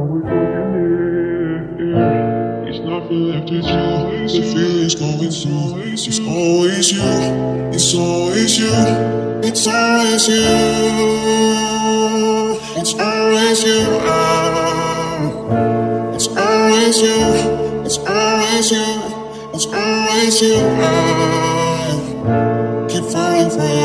always looking at It's nothing left, it's you. The feeling's going through. It's always you. It's always you. It's always you. It's always you. It's always you. It's always you. It's always you. It's always you.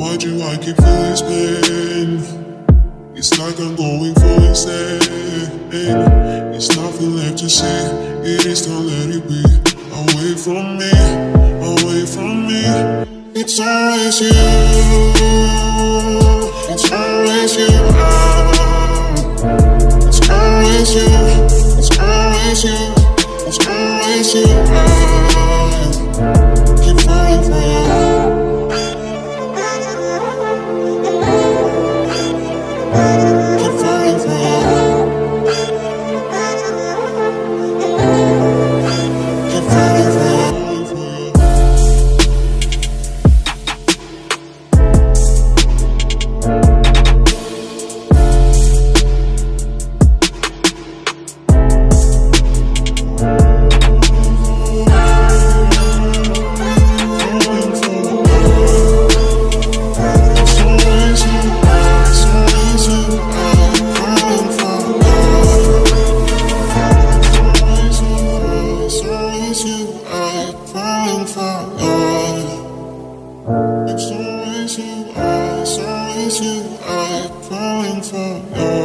Why do I keep feeling this pain? It's like I'm going for insane. It's nothing left to say. It is time let it be. Away from me, away from me. It's always you. It's always you. mm-hmm. cause you are crying for me?